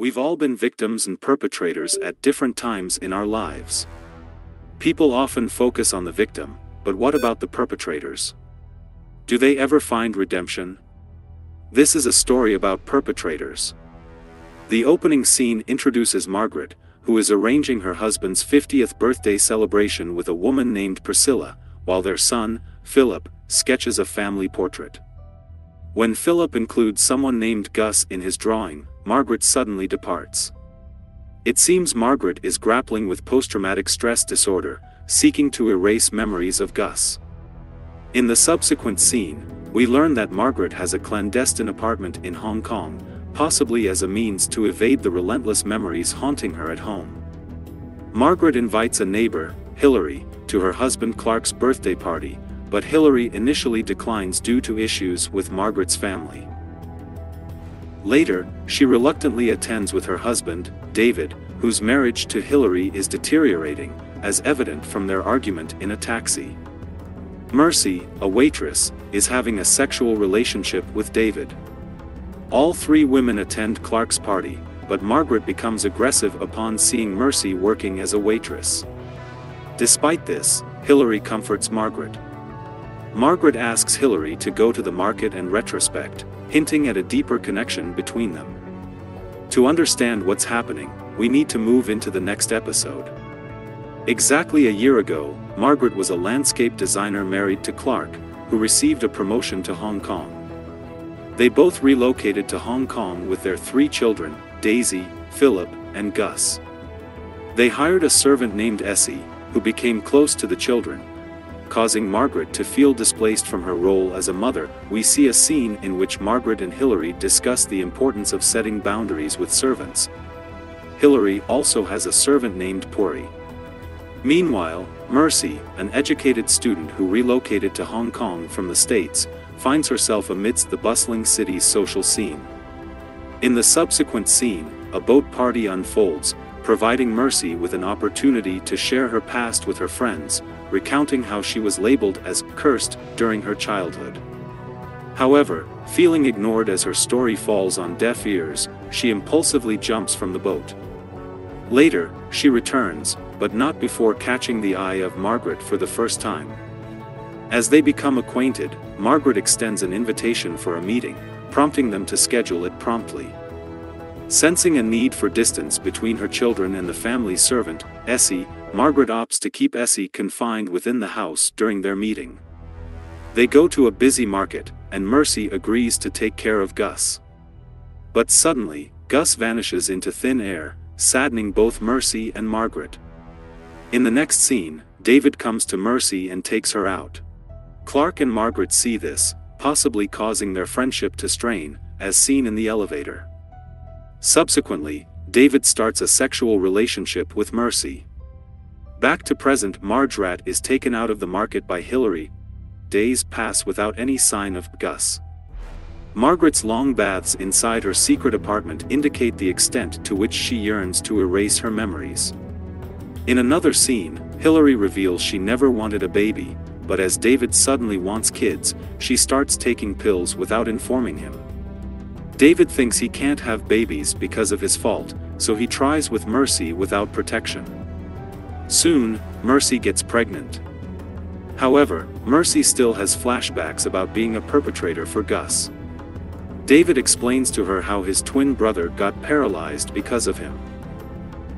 We've all been victims and perpetrators at different times in our lives. People often focus on the victim, but what about the perpetrators? Do they ever find redemption? This is a story about perpetrators. The opening scene introduces Margaret, who is arranging her husband's 50th birthday celebration with a woman named Priscilla, while their son, Philip, sketches a family portrait. When Philip includes someone named Gus in his drawing, Margaret suddenly departs. It seems Margaret is grappling with post-traumatic stress disorder, seeking to erase memories of Gus. In the subsequent scene, we learn that Margaret has a clandestine apartment in Hong Kong, possibly as a means to evade the relentless memories haunting her at home. Margaret invites a neighbor, Hilary, to her husband Clarke's birthday party, but Hilary initially declines due to issues with Margaret's family. Later, she reluctantly attends with her husband, David, whose marriage to Hilary is deteriorating, as evident from their argument in a taxi. Mercy, a waitress, is having a sexual relationship with David. All three women attend Clarke's party, but Margaret becomes aggressive upon seeing Mercy working as a waitress. Despite this, Hilary comforts Margaret. Margaret asks Hilary to go to the market and retrospect, hinting at a deeper connection between them. To understand what's happening, we need to move into the next episode. Exactly a year ago, Margaret was a landscape designer married to Clarke, who received a promotion to Hong Kong. They both relocated to Hong Kong with their three children, Daisy, Philip, and Gus. They hired a servant named Essie, who became close to the children, causing Margaret to feel displaced from her role as a mother. We see a scene in which Margaret and Hilary discuss the importance of setting boundaries with servants. Hilary also has a servant named Puri. Meanwhile, Mercy, an educated student who relocated to Hong Kong from the States, finds herself amidst the bustling city's social scene. In the subsequent scene, a boat party unfolds, providing Mercy with an opportunity to share her past with her friends, recounting how she was labeled as cursed during her childhood. However, feeling ignored as her story falls on deaf ears, she impulsively jumps from the boat. Later, she returns, but not before catching the eye of Margaret for the first time. As they become acquainted, Margaret extends an invitation for a meeting, prompting them to schedule it promptly. Sensing a need for distance between her children and the family servant, Essie, Margaret opts to keep Essie confined within the house during their meeting. They go to a busy market, and Mercy agrees to take care of Gus. But suddenly, Gus vanishes into thin air, saddening both Mercy and Margaret. In the next scene, David comes to Mercy and takes her out. Clarke and Margaret see this, possibly causing their friendship to strain, as seen in the elevator. Subsequently, David starts a sexual relationship with Mercy. Back to present Margaret is taken out of the market by Hilary. Days pass without any sign of Gus. Margaret's long baths inside her secret apartment indicate the extent to which she yearns to erase her memories. In another scene, Hilary reveals she never wanted a baby, but as David suddenly wants kids, she starts taking pills without informing him. David thinks he can't have babies because of his fault, so he tries with Mercy without protection. Soon, Mercy gets pregnant. However, Mercy still has flashbacks about being a perpetrator for Gus. David explains to her how his twin brother got paralyzed because of him.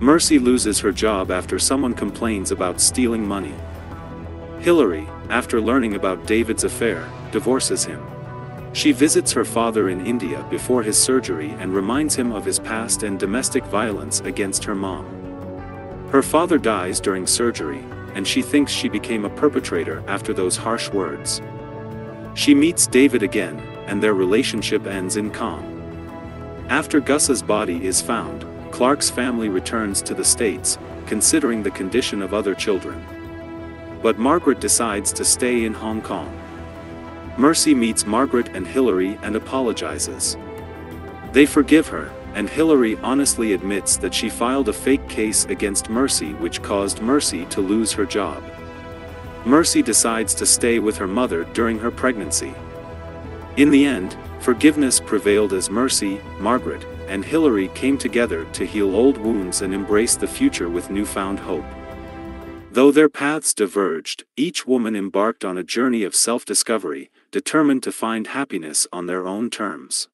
Mercy loses her job after someone complains about stealing money. Hilary, after learning about David's affair, divorces him. She visits her father in India before his surgery and reminds him of his past and domestic violence against her mom. Her father dies during surgery, and she thinks she became a perpetrator after those harsh words. She meets David again, and their relationship ends in calm. After Gus's body is found, Clarke's family returns to the States, considering the condition of other children. But Margaret decides to stay in Hong Kong. Mercy meets Margaret and Hilary and apologizes. They forgive her, and Hilary honestly admits that she filed a fake case against Mercy which caused Mercy to lose her job. Mercy decides to stay with her mother during her pregnancy. In the end, forgiveness prevailed as Mercy, Margaret, and Hilary came together to heal old wounds and embrace the future with newfound hope. Though their paths diverged, each woman embarked on a journey of self-discovery, determined to find happiness on their own terms.